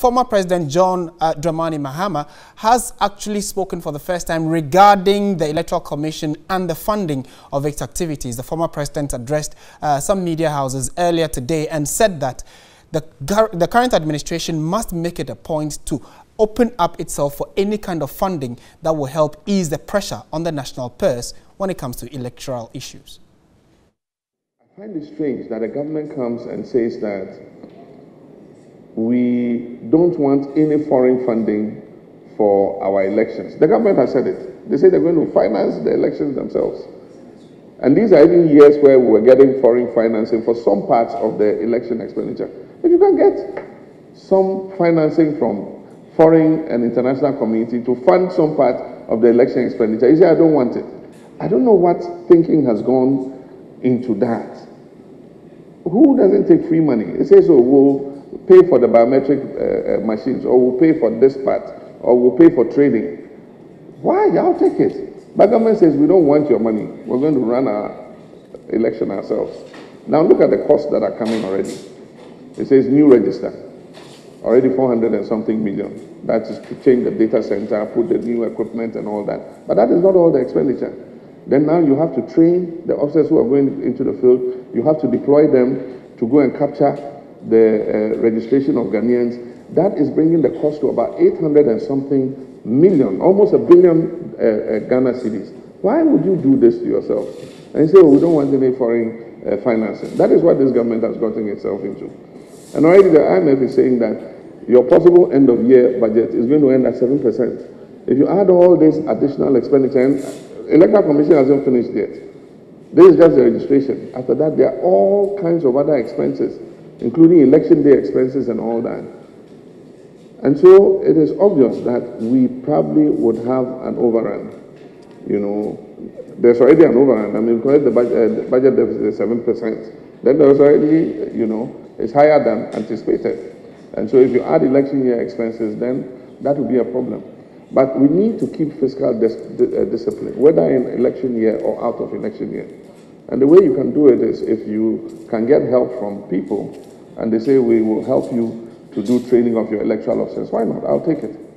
Former President John uh, Dramani Mahama has actually spoken for the first time regarding the Electoral Commission and the funding of its activities. The former president addressed uh, some media houses earlier today and said that the, the current administration must make it a point to open up itself for any kind of funding that will help ease the pressure on the national purse when it comes to electoral issues. I find it strange that the government comes and says that don't want any foreign funding for our elections. The government has said it. They say they're going to finance the elections themselves. And these are even years where we were getting foreign financing for some parts of the election expenditure. If you can get some financing from foreign and international community to fund some part of the election expenditure, you say, I don't want it. I don't know what thinking has gone into that. Who doesn't take free money? It says, oh, we'll pay for the biometric uh, uh, machines, or we'll pay for this part, or we'll pay for trading. Why? I'll take it. But government says we don't want your money. We're going to run our election ourselves. Now look at the costs that are coming already. It says new register, already 400 and something million. That is to change the data center, put the new equipment and all that. But that is not all the expenditure. Then now you have to train the officers who are going into the field. You have to deploy them to go and capture the uh, registration of Ghanaians, that is bringing the cost to about 800 and something million, almost a billion uh, uh, Ghana cedis. Why would you do this to yourself? And you say, oh, we don't want any foreign uh, financing. That is what this government has gotten itself into. And already the IMF is saying that your possible end of year budget is going to end at 7%. If you add all this additional expenditure, and Electoral Commission hasn't finished yet. This is just the registration. After that, there are all kinds of other expenses including election day expenses and all that. And so it is obvious that we probably would have an overrun. You know, there's already an overrun. I mean, the budget, uh, budget deficit is 7%, then there's already, you know, it's higher than anticipated. And so if you add election year expenses, then that would be a problem. But we need to keep fiscal dis uh, discipline, whether in election year or out of election year. And the way you can do it is if you can get help from people and they say we will help you to do training of your electoral officers, why not? I'll take it.